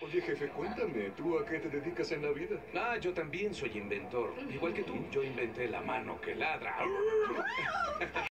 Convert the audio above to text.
Oye, jefe, cuéntame, ¿tú a qué te dedicas en la vida? Ah, yo también soy inventor. Igual que tú, yo inventé la mano que ladra.